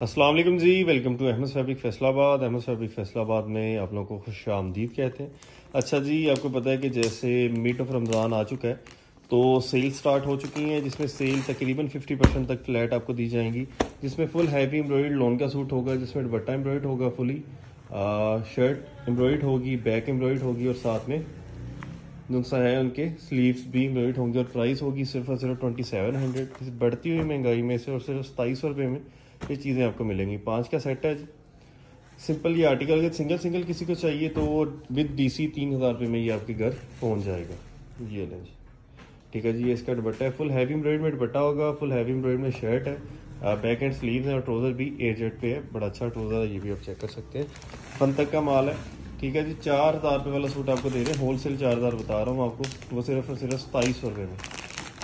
वालेकुम जी welcome to Ahmad fabric Faisalabad Ahmad fabric Faisalabad में आप लोगों को खुश आमदीद कहते हैं। अच्छा जी, आपको पता है कि जैसे मीट ऑफ़ रमज़ान आ चुका है तो सेल स्टार्ट हो चुकी हैं, जिसमें सेल तकरीबन 50 परसेंट तक फ्लैट आपको दी जाएँगी, जिसमें फुल हैवी एम्ब्रॉयड लोन का सूट होगा, जिसमें दुपट्टा एम्ब्रॉयड होगा फुली शर्ट एम्ब्रॉयड होगी बैक एम्ब्रॉयड होगी और साथ में सा है उनके स्लीव्स भी एम्ब्रॉयड होंगे और प्राइस होगी सिर्फ़ और सिर्फ़ ट्वेंटी बढ़ती हुई महँगाई में से और सिर्फ़ सताईस सौ रुपये में ये चीज़ें आपको मिलेंगी। पाँच का सेट है। सिंपल ये आर्टिकल अगर सिंगल सिंगल किसी को चाहिए तो वो विद डीसी तीन हज़ार रुपये में ये आपके घर पहुँच जाएगा। ये लें जी ठीक है जी, ये इसका दुपट्टा है। फुल हैवी एम्ब्रॉइड में दुपट्टा होगा। फुल हैवी एम्ब्रॉइड में शर्ट है। बैक एंड स्लीव है और ट्रोज़र भी ए जेड पे है। बड़ा अच्छा ट्रोज़र है, ये भी आप चेक कर सकते हैं। फन तक का माल है। ठीक है जी, चार हज़ार रुपये वाला सूट आपको दे रहे हैं। होल सेल चार हज़ार बता रहा हूँ आपको। वो सिर्फ़ और सिर्फ़ सताईस सौ रुपये में।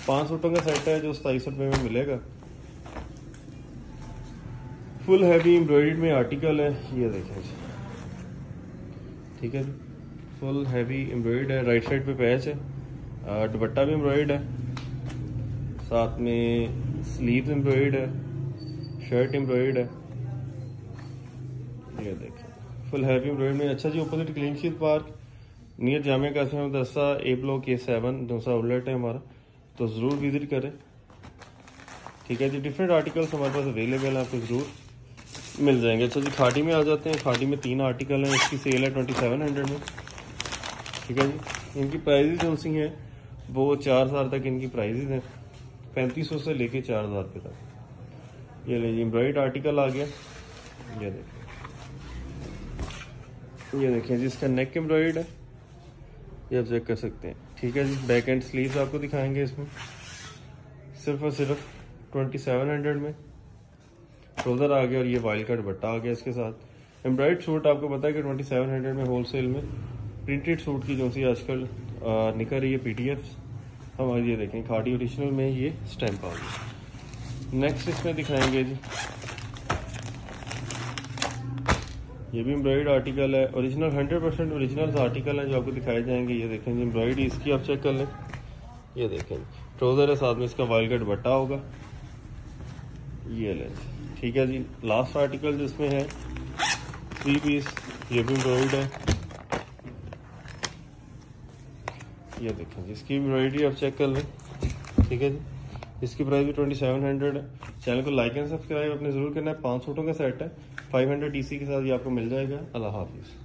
पाँच सूटों का सेट है जो सताईस सौ रुपये में मिलेगा। फुल हैवी एम्ब्रॉयड में आर्टिकल है, ये देखें जी। ठीक है फुल हैवी एम्ब्रॉयड है, राइट साइड पे पैच है दुपट्टा भी एम्ब्रॉयड है, साथ में स्लीव एम्ब्रॉयड है, शर्ट एम्ब्रॉयड है। ये देखें, फुल हैवी एम्ब्रॉयड में अच्छा जी opposite clean sheet park near Jamia Qasim Madrasa A block A seven दूसरा आउटलेट है हमारा तो ज़रूर विज़िट करें। ठीक है जी डिफरेंट आर्टिकल्स हमारे पास अवेलेबल है आपको ज़रूर मिल जाएँगे। अच्छा जी खाटी में आ जाते हैं। खाटी में तीन आर्टिकल हैं। इसकी सेल है ट्वेंटी सेवन हंड्रेड में। ठीक है जी? इनकी प्राइजेज जो सी हैं? वो चार हज़ार तक इनकी प्राइजेज हैं। पैंतीस सौ से लेके चार हज़ार रुपये तक। ये लीजिए एम्ब्रॉयड आर्टिकल आ गया। ये देखें ये देखें जी, इसका नेक एम्ब्रॉयड है। ये आप चेक कर सकते हैं। ठीक है जी बैक एंड स्लीव्स आपको दिखाएँगे इसमें। सिर्फ़ और सिर्फ़ ट्वेंटी सेवन हंड्रेड में। ट्रोज़र आ गया और ये वाइल्ड का दुपट्टा आ गया इसके साथ। एम्ब्रॉयड सूट आपको पता है कि ट्वेंटी सेवन हंड्रेड में होल सेल में प्रिंटेड सूट की जो सी आजकल निकल रही है पी टी एफ़ हम ये देखें, खाड़ी ओरिजिनल में ये स्टैंप आ गया। नेक्स्ट इसमें दिखाएँगे जी। ये भी एम्ब्रॉयड आर्टिकल है। Original hundred percent original article है जो आपको दिखाए जाएँगे। ये देखें जी एम्ब्रॉयड इसकी आप चेक कर लें। ये देखें ट्रोज़र है साथ में इसका वाइल्ड का दुपट्टा होगा। ये लें। ठीक है जी लास्ट आर्टिकल जिसमें है थ्री पीस ये भी एम्ब्रॉयड है। ये देखें जी, इसकी एम्ब्रॉयडरी आप चेक कर लें। ठीक है जी, इसकी प्राइस भी ट्वेंटी सेवन हंड्रेड है। चैनल को लाइक एंड सब्सक्राइब अपने ज़रूर करना है। पाँच सूटों का सेट है। फाइव हंड्रेड डीसी के साथ ये आपको मिल जाएगा। अल्लाह हाफिज़।